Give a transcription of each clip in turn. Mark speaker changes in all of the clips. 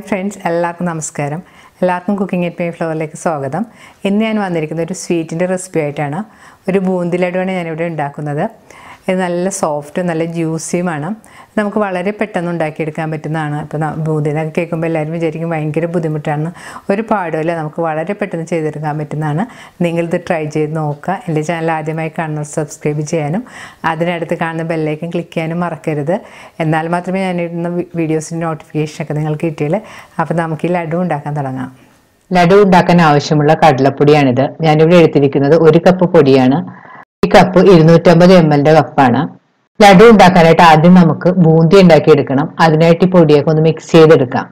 Speaker 1: Hi friends എല്ലാവർക്കും നമസ്കാരം. എല്ലാവർക്കും കുക്കിംഗ് എറ്റ് മൈ ഫ്ലോറിലേക്ക് സ്വാഗതം. ഇന്ന് ഞാൻ വന്നിരിക്കുന്നത് ഒരു സ്വീറ്റിന്റെ റെസിപ്പി ആയിട്ടാണ്. ഒരു ബൂന്തി ലഡുവാണ് ഞാനിവിടെ ഉണ്ടാക്കുന്നത്. ഇത് നല്ല സോഫ്റ്റും നല്ല ജ്യൂസിയുമാണ് നമുക്ക് വളരെ പെട്ടെന്ന് ഉണ്ടാക്കിയെടുക്കാൻ പറ്റുന്നതാണ്. ഇപ്പോൾ ബൂന്തി എന്നൊക്കെ കേൾക്കുമ്പോൾ എല്ലാവരും വിചാരിക്കും ഭയങ്കര ബുദ്ധിമുട്ടാണ് ഒരു പാടുമല്ല നമുക്ക് വളരെ പെട്ടെന്ന് ചെയ്തെടുക്കാൻ പറ്റുന്നതാണ്. നിങ്ങളിത് ട്രൈ ചെയ്ത് നോക്കുക. എന്റെ ചാനൽ ആദ്യമായി കാണുന്നവർ സബ്സ്ക്രൈബ് ചെയ്യാനും അതിനടുത്ത് കാണുന്ന ബെല്ലൈക്കൻ ക്ലിക്ക് ചെയ്യാനും മറക്കരുത്. എന്നാൽ മാത്രമേ ഞാൻ ഇടുന്ന വീഡിയോസിന്റെ നോട്ടിഫിക്കേഷനൊക്കെ നിങ്ങൾക്ക് കിട്ടിയുള്ളൂ അപ്പോൾ നമുക്ക് ഈ ലഡു ഉണ്ടാക്കാൻ തുടങ്ങാം.
Speaker 2: ലഡു ഉണ്ടാക്കാൻ ആവശ്യമുള്ള കടലപ്പൊടിയാണിത്. ഞാനിവിടെ എടുത്തിരിക്കുന്നത് ഒരു കപ്പ് പൊടിയാണ്. ഈ കപ്പ് ഇരുന്നൂറ്റമ്പത് എം എല്ലിന്റെ കപ്പാണ് ലഡു ഉണ്ടാക്കാനായിട്ട് ആദ്യം നമുക്ക് ബൂന്തി ഉണ്ടാക്കിയെടുക്കണം. അതിനായിട്ട് ഈ പൊടിയൊക്കെ ഒന്ന് മിക്സ് ചെയ്തെടുക്കാം.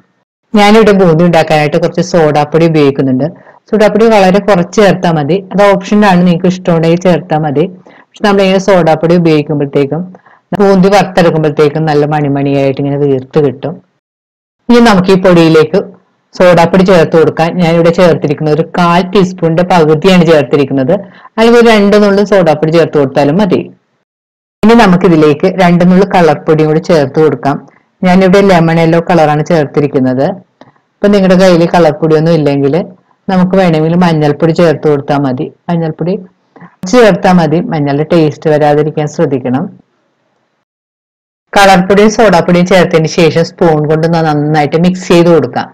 Speaker 2: ഞാനിവിടെ ബൂന്തി ഉണ്ടാക്കാനായിട്ട് കുറച്ച് സോഡാപ്പൊടി ഉപയോഗിക്കുന്നുണ്ട്. സോഡാപ്പൊടി വളരെ കുറച്ച് ചേർത്താൽ മതി. അത് ഓപ്ഷനാണ് നിങ്ങൾക്ക് ഇഷ്ടമുണ്ടെങ്കിൽ ചേർത്താൽ മതി. പക്ഷെ നമ്മളിങ്ങനെ സോഡാപ്പൊടി ഉപയോഗിക്കുമ്പോഴത്തേക്കും ബൂന്തി വറുത്തെടുക്കുമ്പോഴത്തേക്കും നല്ല മണിമണിയായിട്ട് ഇങ്ങനെ വീർത്ത് കിട്ടും. ഇനി നമുക്ക് ഈ പൊടിയിലേക്ക് സോഡാപ്പൊടി ചേർത്ത് കൊടുക്കാൻ ഇവിടെ ചേർത്തിരിക്കുന്നത് ഒരു കാൽ ടീസ്പൂണിന്റെ പകുതിയാണ് ചേർത്തിരിക്കുന്നത്. അല്ലെങ്കിൽ ഒരു രണ്ട് നുള്ളു സോഡാപ്പൊടി ചേർത്ത് കൊടുത്താലും മതി. ഇനി നമുക്ക് ഇതിലേക്ക് രണ്ട് നുള്ളു കളർപ്പൊടിയും കൂടി ചേർത്ത് കൊടുക്കാം. ഞാനിവിടെ ലെമൺ യെല്ലോ കളറാണ് ചേർത്തിരിക്കുന്നത്. ഇപ്പൊ നിങ്ങളുടെ കയ്യിൽ കളർ പൊടിയൊന്നും ഇല്ലെങ്കിൽ നമുക്ക് വേണമെങ്കിൽ മഞ്ഞൾപ്പൊടി ചേർത്ത് കൊടുത്താൽ മതി. മഞ്ഞൾപ്പൊടി ചേർത്താൽ മതി. മഞ്ഞളുടെ ടേസ്റ്റ് വരാതിരിക്കാൻ ശ്രദ്ധിക്കണം. കളർപ്പൊടിയും സോഡാപ്പൊടിയും ചേർത്തതിന് ശേഷം സ്പൂൺ കൊണ്ട് നന്നായിട്ട് മിക്സ് ചെയ്ത് കൊടുക്കാം.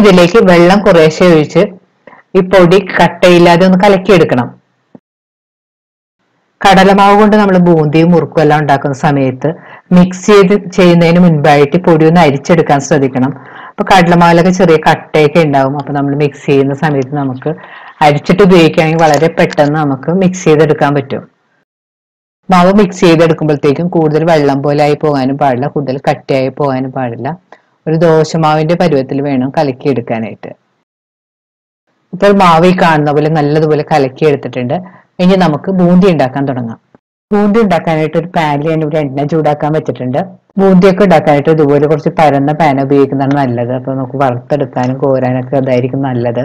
Speaker 2: ഇതിലേക്ക് വെള്ളം കുറേശ്ശെ ഒഴിച്ച് ഈ പൊടി കട്ടയില്ലാതെ ഒന്ന് കലക്കിയെടുക്കണം. കടലമാവ് കൊണ്ട് നമ്മൾ ബൂന്തിയും മുറുക്കും എല്ലാം ഉണ്ടാക്കുന്ന സമയത്ത് മിക്സ് ചെയ്ത് ചെയ്യുന്നതിന് മുൻപായിട്ട് പൊടി ഒന്ന് അരിച്ചെടുക്കാൻ ശ്രദ്ധിക്കണം. അപ്പൊ കടലമാവിലൊക്കെ ചെറിയ കട്ടയൊക്കെ ഉണ്ടാവും. അപ്പൊ നമ്മൾ മിക്സ് ചെയ്യുന്ന സമയത്ത് നമുക്ക് അരിച്ചിട്ട് ഉപയോഗിക്കുകയാണെങ്കിൽ വളരെ പെട്ടെന്ന് നമുക്ക് മിക്സ് ചെയ്തെടുക്കാൻ പറ്റും. മാവ് മിക്സ് ചെയ്തെടുക്കുമ്പോഴത്തേക്കും കൂടുതൽ വെള്ളം പോലെ ആയി പോകാനും പാടില്ല. കൂടുതൽ കട്ടിയായി പോകാനും പാടില്ല. ഒരു ദോശമാവിന്റെ പരുവത്തിൽ വേണം കലക്കിയെടുക്കാനായിട്ട്. ഇപ്പോൾ മാവ് കാണുന്ന പോലെ നല്ലതുപോലെ കലക്കിയെടുത്തിട്ടുണ്ട്. ഇനി നമുക്ക് ബൂന്തി ഉണ്ടാക്കാൻ തുടങ്ങാം. ബൂന്തി ഉണ്ടാക്കാനായിട്ട് ഒരു പാനിൽ ഞാൻ ഇവിടെ എണ്ണ ചൂടാക്കാൻ വെച്ചിട്ടുണ്ട്. ബൂന്തിയൊക്കെ ഉണ്ടാക്കാനായിട്ട് ഇതുപോലെ കുറച്ച് പരന്ന പാൻ ഉപയോഗിക്കുന്നതാണ് നല്ലത്. അപ്പൊ നമുക്ക് വറുത്തെടുക്കാനും കോരാനൊക്കെ അതായിരിക്കും നല്ലത്.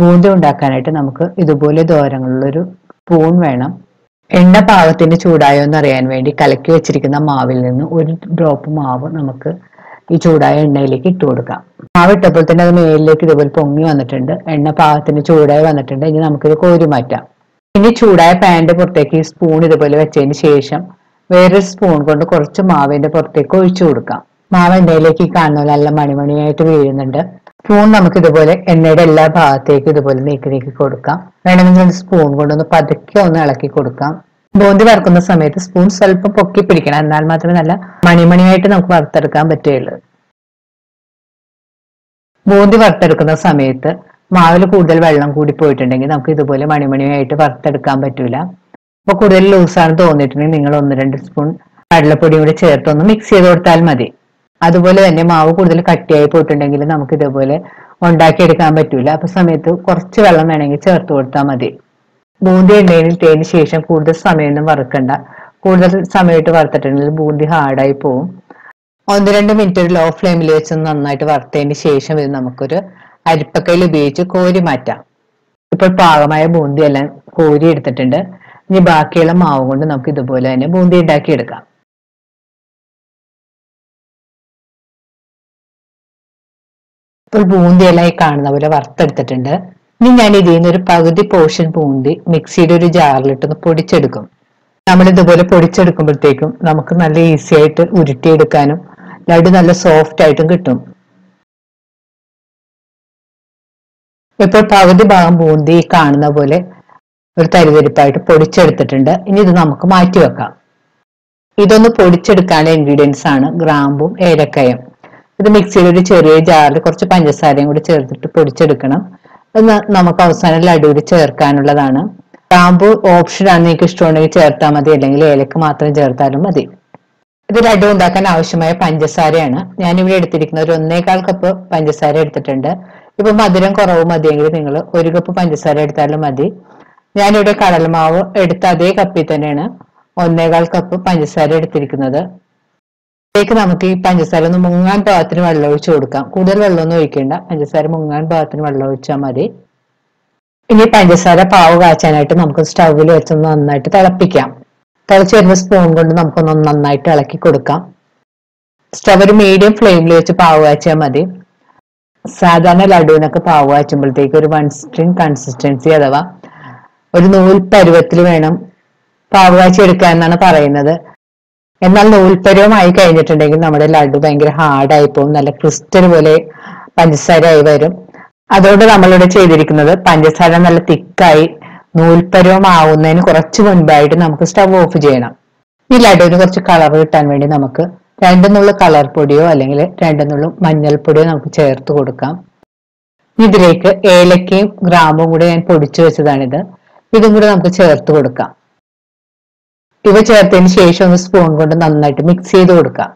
Speaker 2: ബൂന്തി ഉണ്ടാക്കാനായിട്ട് നമുക്ക് ഇതുപോലെ ദോരങ്ങളുള്ളൊരു സ്പൂൺ വേണം. എണ്ണ പാകത്തിന് ചൂടായോ എന്ന് അറിയാൻ വേണ്ടി കലക്കി വെച്ചിരിക്കുന്ന മാവിൽ നിന്ന് ഒരു ഡ്രോപ്പ് മാവ് നമുക്ക് ഈ ചൂടായ എണ്ണയിലേക്ക് ഇട്ട് കൊടുക്കാം. മാവ് ഇട്ടപ്പോൾ തന്നെ അത് മേലിലേക്ക് ഇതുപോലെ പൊങ്ങി വന്നിട്ടുണ്ട്. എണ്ണ പാകത്തിന് ചൂടായി വന്നിട്ടുണ്ട്. ഇനി നമുക്കിത് കോരി മാറ്റാം. ഇനി ചൂടായ പാന്റെ പുറത്തേക്ക് ഈ സ്പൂൺ ഇതുപോലെ വെച്ചതിന് ശേഷം വേറൊരു സ്പൂൺ കൊണ്ട് കുറച്ച് മാവിന്റെ പുറത്തേക്ക് ഒഴിച്ചു കൊടുക്കാം. മാവ് എണ്ണയിലേക്ക് കാണുന്ന പോലെ നല്ല മണിമണിയായിട്ട് വീഴുന്നുണ്ട്. സ്പൂൺ നമുക്ക് ഇതുപോലെ എണ്ണയുടെ എല്ലാ ഭാഗത്തേക്കും ഇതുപോലെ നീക്കി നീക്കി കൊടുക്കാം. വേണമെങ്കിൽ സ്പൂൺ കൊണ്ടൊന്ന് പതുക്കെ ഒന്ന് ഇളക്കി കൊടുക്കാം. ബൂന്തി വറുക്കുന്ന സമയത്ത് സ്പൂൺ സ്വല്പം പൊക്കി പിടിക്കണം. എന്നാൽ മാത്രമേ നല്ല മണിമണിയായിട്ട് നമുക്ക് വറുത്തെടുക്കാൻ പറ്റുകയുള്ളൂ. ബൂന്തി വറുത്തെടുക്കുന്ന സമയത്ത് മാവിൽ കൂടുതൽ വെള്ളം കൂടി പോയിട്ടുണ്ടെങ്കിൽ നമുക്ക് ഇതുപോലെ മണിമണിയായിട്ട് വറുത്തെടുക്കാൻ പറ്റൂല. അപ്പൊ കൂടുതൽ ലൂസാണ് തോന്നിയിട്ടുണ്ടെങ്കിൽ നിങ്ങൾ ഒന്ന് രണ്ട് സ്പൂൺ കടലപ്പൊടിയും കൂടി ചേർത്തൊന്ന് മിക്സ് ചെയ്ത് കൊടുത്താൽ മതി. അതുപോലെ തന്നെ മാവ് കൂടുതൽ കട്ടിയായി പോയിട്ടുണ്ടെങ്കിൽ നമുക്ക് ഇതുപോലെ ഉണ്ടാക്കിയെടുക്കാൻ പറ്റൂല. അപ്പൊ സമയത്ത് കുറച്ച് വെള്ളം വേണമെങ്കിൽ ചേർത്ത് കൊടുത്താൽ മതി. ബൂന്തി എണ്ണയിൽ ഇട്ടതിന് ശേഷം കൂടുതൽ സമയമൊന്നും വറുക്കണ്ട. കൂടുതൽ സമയമായിട്ട് വറുത്തിട്ടുണ്ടെങ്കിൽ ബൂന്തി ഹാർഡായി പോവും. ഒന്ന് രണ്ട് മിനിറ്റ് ഒരു ലോ ഫ്ലെയിമിൽ വെച്ച് നന്നായിട്ട് വറുത്തതിന് ശേഷം ഇത് നമുക്കൊരു അരിപ്പക്കയിൽ ഉപയോഗിച്ച് കോരി മാറ്റാം. ഇപ്പോൾ പാകമായ ബൂന്തി എല്ലാം കോരി എടുത്തിട്ടുണ്ട്. ഇനി ബാക്കിയുള്ള മാവ് കൊണ്ട് നമുക്ക് ഇതുപോലെ തന്നെ ബൂന്തി ഉണ്ടാക്കി എടുക്കാം ഇപ്പോൾ ബൂന്തി എല്ലാം ഈ കാണുന്ന പോലെ വറുത്തെടുത്തിട്ടുണ്ട്. ഇനി ഞാൻ ഇതിൽ നിന്ന് ഒരു പകുതി പോർഷൻ പൂണ്ടി മിക്സിയുടെ ഒരു ജാറിലിട്ടൊന്ന് പൊടിച്ചെടുക്കും. നമ്മൾ ഇതുപോലെ പൊടിച്ചെടുക്കുമ്പോഴത്തേക്കും നമുക്ക് നല്ല ഈസി ആയിട്ട് ഉരുട്ടിയെടുക്കാനും ലഡു നല്ല സോഫ്റ്റ് ആയിട്ടും കിട്ടും. ഇപ്പോൾ പകുതി ഭാഗം പൂന്തി ഈ കാണുന്ന പോലെ ഒരു തരിതരിപ്പായിട്ട് പൊടിച്ചെടുത്തിട്ടുണ്ട്. ഇനി ഇത് നമുക്ക് മാറ്റി വെക്കാം. ഇതൊന്ന് പൊടിച്ചെടുക്കാനുള്ള ഇൻഗ്രീഡിയൻസ് ആണ് ഗ്രാമ്പും ഏലക്കയും. ഇത് മിക്സിയിൽ ഒരു ചെറിയ ജാറിൽ കുറച്ച് പഞ്ചസാരയും കൂടി ചേർത്തിട്ട് പൊടിച്ചെടുക്കണം. അത് നമുക്ക് അവസാനം ലഡുവിൽ ചേർക്കാനുള്ളതാണ്. ഗ്രാമ്പു ഓപ്ഷനാണ് നിങ്ങൾക്ക് ഇഷ്ടമുണ്ടെങ്കിൽ ചേർത്താൽ മതി അല്ലെങ്കിൽ ഏലക്ക് മാത്രം ചേർത്താലും മതി. ഇത് ലഡു ഉണ്ടാക്കാൻ ആവശ്യമായ പഞ്ചസാരയാണ്. ഞാനിവിടെ എടുത്തിരിക്കുന്ന ഒരു ഒന്നേകാൽ കപ്പ് പഞ്ചസാര എടുത്തിട്ടുണ്ട്. ഇപ്പൊ മധുരം കുറവ് മതിയെങ്കിൽ നിങ്ങൾ ഒരു കപ്പ് പഞ്ചസാര എടുത്താലും മതി. ഞാനിവിടെ കടലമാവ് എടുത്ത അതേ കപ്പിൽ തന്നെയാണ് ഒന്നേകാൽ കപ്പ് പഞ്ചസാര എടുത്തിരിക്കുന്നത്. ഇതിലേക്ക് നമുക്ക് ഈ പഞ്ചസാര ഒന്ന് മുങ്ങാൻ പാകത്തിന് വെള്ളം ഒഴിച്ചു കൊടുക്കാം. കൂടുതൽ വെള്ളമൊന്നും ഒഴിക്കേണ്ട. പഞ്ചസാര മുങ്ങാൻ പാകത്തിന് വെള്ളം ഒഴിച്ചാൽ മതി. ഇനി പഞ്ചസാര പാവ് കാച്ചാനായിട്ട് നമുക്ക് സ്റ്റൗവിൽ വെച്ചൊന്ന് നന്നായിട്ട് തിളപ്പിക്കാം. തിളച്ച് വരുന്ന സ്പൂൺ കൊണ്ട് നമുക്കൊന്ന് നന്നായിട്ട് ഇളക്കി കൊടുക്കാം. സ്റ്റവ് ഒരു മീഡിയം ഫ്ലെയിമിൽ വെച്ച് പാവ് കാച്ചാൽ മതി. സാധാരണ ലഡുവിനൊക്കെ പാവ് കാച്ചുമ്പോഴത്തേക്ക് ഒരു വൺ സ്ട്രിങ് കൺസിസ്റ്റൻസി അഥവാ ഒരു നൂൽ പരുവത്തിൽ വേണം പാവ് കാച്ചി എടുക്കുക എന്നാണ് പറയുന്നത്. എന്നാൽ നൂൽപ്പരവുമായി കഴിഞ്ഞിട്ടുണ്ടെങ്കിൽ നമ്മുടെ ലഡു ഭയങ്കര ഹാർഡായി പോകും. നല്ല ക്രിസ്റ്റൽ പോലെ പഞ്ചസാരയായി വരും. അതുകൊണ്ട് നമ്മളിവിടെ ചെയ്തിരിക്കുന്നത് പഞ്ചസാര നല്ല തിക്കായി നൂൽപ്പരവുമാവുന്നതിന് കുറച്ച് മുൻപായിട്ട് നമുക്ക് സ്റ്റവ് ഓഫ് ചെയ്യണം. ഈ ലഡുവിന് കുറച്ച് കളർ കിട്ടാൻ വേണ്ടി നമുക്ക് രണ്ടെന്നുള്ള കളർ പൊടിയോ അല്ലെങ്കിൽ രണ്ടെന്നുള്ള മഞ്ഞൾപ്പൊടിയോ നമുക്ക് ചേർത്ത് കൊടുക്കാം. ഇതിലേക്ക് ഏലക്കയും ഗ്രാമ്പും കൂടി ഞാൻ പൊടിച്ചു വെച്ചതാണിത്. ഇതും കൂടി നമുക്ക് ചേർത്ത് കൊടുക്കാം. ഇവ ചേർത്തതിന് ശേഷം ഒന്ന് സ്പൂൺ കൊണ്ട് നന്നായിട്ട് മിക്സ് ചെയ്ത് കൊടുക്കാം.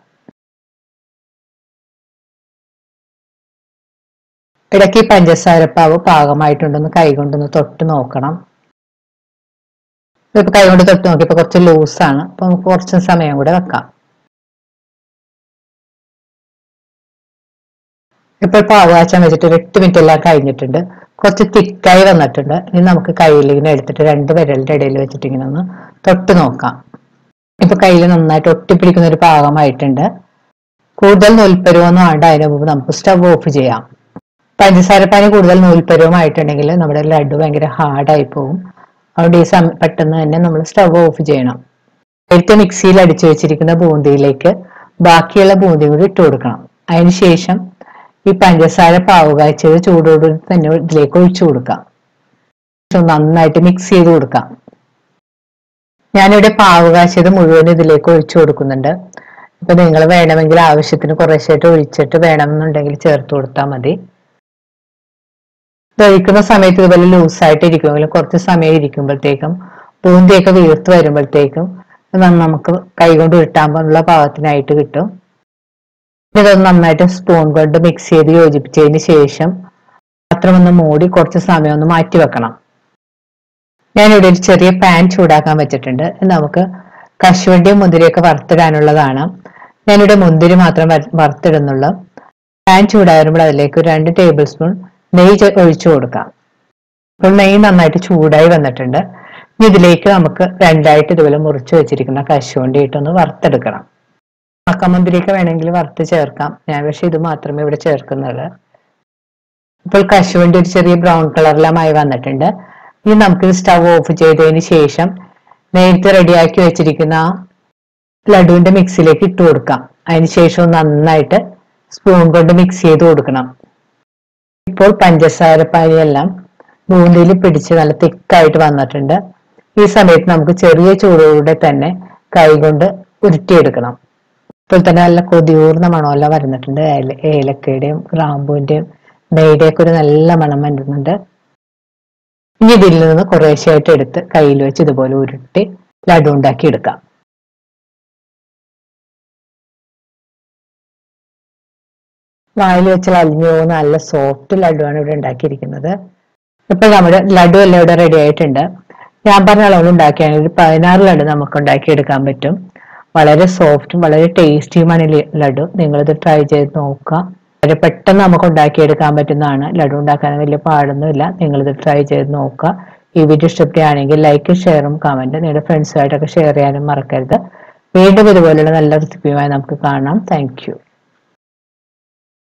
Speaker 2: ഇടയ്ക്ക് പഞ്ചസാരപ്പാവ് പാകമായിട്ടുണ്ടെന്ന് കൈ കൊണ്ടൊന്ന് തൊട്ട് നോക്കണം. ഇപ്പൊ കൈ കൊണ്ട് തൊട്ട് നോക്കിയപ്പോ കുറച്ച് ലൂസാണ് അപ്പൊ നമുക്ക് കുറച്ച് സമയം കൂടെ വെക്കാം. ഇപ്പൊ പാവ് കാച്ചാൻ വെച്ചിട്ട് ഒരു എട്ട് മിനിറ്റ് എല്ലാം കഴിഞ്ഞിട്ടുണ്ട്. കുറച്ച് തിക്കായി വന്നിട്ടുണ്ട്. ഇനി നമുക്ക് കയ്യിൽ ഇങ്ങനെ എടുത്തിട്ട് രണ്ട് വിരലിന്റെ ഇടയിൽ വെച്ചിട്ട് ഇങ്ങനെ ഒന്ന് തൊട്ട് നോക്കാം. ഇപ്പൊ കയ്യിൽ നന്നായിട്ട് ഒട്ടിപ്പിടിക്കുന്ന ഒരു പാകമായിട്ടുണ്ട്. കൂടുതൽ നൂൽപ്പരുവൊന്നും ആണ്ട് അതിന് മുമ്പ് നമുക്ക് സ്റ്റവ് ഓഫ് ചെയ്യാം. പഞ്ചസാരപ്പാനി കൂടുതൽ നൂൽപ്പരുവമായിട്ടുണ്ടെങ്കിൽ നമ്മുടെ ലഡു ഭയങ്കര ഹാർഡായി പോകും അതുകൊണ്ട് ഈ സമയം പെട്ടെന്ന് തന്നെ നമ്മൾ സ്റ്റവ് ഓഫ് ചെയ്യണം. എടുത്ത് മിക്സിയിൽ അടിച്ചു വെച്ചിരിക്കുന്ന ബൂന്തിയിലേക്ക് ബാക്കിയുള്ള ബൂന്തി കൂടി ഇട്ട് കൊടുക്കണം. അതിനുശേഷം ഈ പഞ്ചസാര പാവ് കാഴ്ചത് ചൂടോടുകൂടി തന്നെ ഇതിലേക്ക് ഒഴിച്ചു കൊടുക്കാം. നന്നായിട്ട് മിക്സ് ചെയ്ത് കൊടുക്കാം. ഞാനിവിടെ പാവ് മുഴുവൻ ഇതിലേക്ക് ഒഴിച്ചു കൊടുക്കുന്നുണ്ട്. ഇപ്പൊ നിങ്ങൾ വേണമെങ്കിൽ ആവശ്യത്തിന് കുറേശ്ശായിട്ട് ഒഴിച്ചിട്ട് വേണമെന്നുണ്ടെങ്കിൽ ചേർത്ത് കൊടുത്താൽ മതി. ഒഴിക്കുന്ന സമയത്ത് ഇതുപോലെ ലൂസായിട്ട് ഇരിക്കുമെങ്കിലും കുറച്ച് സമയം ഇരിക്കുമ്പോഴത്തേക്കും പൂന്തിയൊക്കെ വീർത്ത് വരുമ്പോഴത്തേക്കും നമുക്ക് കൈകൊണ്ട് ഉരുട്ടാമ്പുള്ള പാകത്തിനായിട്ട് കിട്ടും. ഇതൊന്ന് നന്നായിട്ട് സ്പൂൺ കൊണ്ട് മിക്സ് ചെയ്ത് യോജിപ്പിച്ചതിന് ശേഷം പാത്രം ഒന്ന് മൂടി കുറച്ച് സമയം ഒന്ന് മാറ്റി വെക്കണം. ഞാനിവിടെ ഒരു ചെറിയ പാൻ ചൂടാക്കാൻ വെച്ചിട്ടുണ്ട്. നമുക്ക് കശുവണ്ടിയും മുന്തിരിയൊക്കെ വറുത്തിടാനുള്ളതാണ് ഞാനിവിടെ മുന്തിരി മാത്രം വറുത്തിടുന്നുള്ളൂ. പാൻ ചൂടാകുമ്പോൾ അതിലേക്ക് ഒരു രണ്ട് ടേബിൾ സ്പൂൺ നെയ്യ് ഒഴിച്ചു കൊടുക്കാം. അപ്പോൾ നെയ്യ് നന്നായിട്ട് ചൂടായി വന്നിട്ടുണ്ട്. ഇനി ഇതിലേക്ക് നമുക്ക് രണ്ടായിട്ട് ഇതുപോലെ മുറിച്ച് വെച്ചിരിക്കുന്ന കശുവണ്ടി ഇട്ടൊന്ന് വറുത്തെടുക്കണം ഉണക്കമുന്തിരിയൊക്കെ വേണമെങ്കിൽ വറുത്ത് ചേർക്കാം. ഞാൻ പക്ഷെ ഇത് മാത്രമേ ഇവിടെ ചേർക്കുന്നുള്ളൂ. ഇപ്പോൾ കശുവണ്ടി ഒരു ചെറിയ ബ്രൗൺ കളറിലുമായി വന്നിട്ടുണ്ട്. ഇനി നമുക്ക് സ്റ്റവ് ഓഫ് ചെയ്തതിന് ശേഷം നേരത്തെ റെഡിയാക്കി വെച്ചിരിക്കുന്ന ലഡുവിന്റെ മിക്സിയിലേക്ക് ഇട്ട് കൊടുക്കാം. അതിനുശേഷം നന്നായിട്ട് സ്പൂൺ കൊണ്ട് മിക്സ് ചെയ്ത് കൊടുക്കണം. ഇപ്പോൾ പഞ്ചസാര പാനിയെല്ലാം ബൂന്തിയിൽ പിടിച്ച് നല്ല തിക്കായിട്ട് വന്നിട്ടുണ്ട്. ഈ സമയത്ത് നമുക്ക് ചെറിയ ചൂടോടെ തന്നെ കൈകൊണ്ട് ഉരുട്ടിയെടുക്കണം. ഇപ്പോൾ തന്നെ നല്ല കൊതിയൂർന്ന മണമെല്ലാം വരുന്നിട്ടുണ്ട്. ഏല ഏലക്കയുടെയും ഗ്രാമ്പൂവിന്റെയും നെയ്യുടെയൊക്കെ ഒരു നല്ല മണം വരുന്നുണ്ട്. ഇനി ഇതിൽ നിന്ന് കുറേശ്ശായിട്ട് എടുത്ത് കയ്യിൽ വെച്ച് ഇതുപോലെ ഉരുട്ടി ലഡു ഉണ്ടാക്കി എടുക്കാം. വായിൽ വെച്ചാൽ അലിഞ്ഞു പോകുന്ന നല്ല സോഫ്റ്റ് ലഡുവാണ് ഇവിടെ ഉണ്ടാക്കിയിരിക്കുന്നത്. ഇപ്പൊ നമ്മുടെ ലഡു എല്ലാം ഇവിടെ റെഡി ആയിട്ടുണ്ട്. ഞാൻ പറഞ്ഞ അളവ് ഉണ്ടാക്കിയാണെങ്കിൽ ഒരു പതിനാറ് ലഡു നമുക്ക് ഉണ്ടാക്കിയെടുക്കാൻ പറ്റും. വളരെ സോഫ്റ്റും വളരെ ടേസ്റ്റിയുമാണ് ലഡു. നിങ്ങളിത് ട്രൈ ചെയ്ത് നോക്കുക. വളരെ പെട്ടെന്ന് നമുക്ക് ഉണ്ടാക്കിയെടുക്കാൻ പറ്റുന്നതാണ്. ലഡു ഉണ്ടാക്കാൻ വലിയ പാടൊന്നുമില്ല. ഇത് ട്രൈ ചെയ്ത് നോക്കുക. ഈ വീഡിയോ ഇഷ്ടപ്പെടുകയാണെങ്കിൽ ലൈക്ക് ഷെയറും കമന്റ് നിങ്ങളുടെ ഫ്രണ്ട്സുമായിട്ടൊക്കെ ഷെയർ ചെയ്യാനും മറക്കരുത്. വീണ്ടും ഇതുപോലുള്ള നല്ല റെസിപ്പിയുമായി നമുക്ക് കാണാം. താങ്ക്